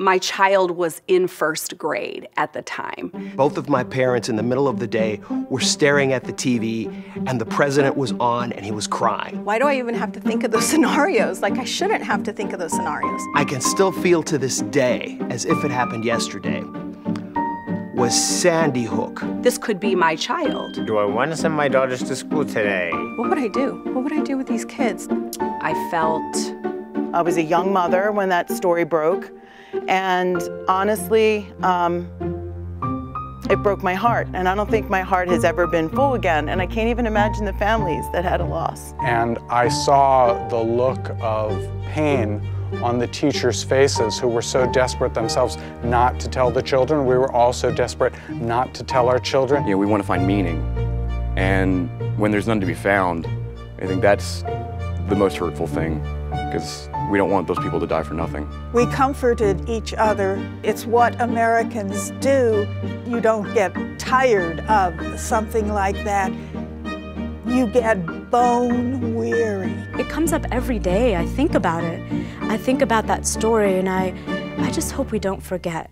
My child was in first grade at the time. Both of my parents in the middle of the day were staring at the TV and the president was on and he was crying. Why do I even have to think of those scenarios? Like I shouldn't have to think of those scenarios. I can still feel to this day, as if it happened yesterday, was Sandy Hook. This could be my child. Do I want to send my daughters to school today? What would I do? What would I do with these kids? I felt I was a young mother when that story broke, and honestly, um, it broke my heart. And I don't think my heart has ever been full again. And I can't even imagine the families that had a loss. And I saw the look of pain on the teachers' faces who were so desperate themselves not to tell the children. We were all so desperate not to tell our children. You know, we want to find meaning. And when there's none to be found, I think that's the most hurtful thing because we don't want those people to die for nothing. We comforted each other. It's what Americans do. You don't get tired of something like that. You get bone weary. It comes up every day. I think about it. I think about that story and I, I just hope we don't forget.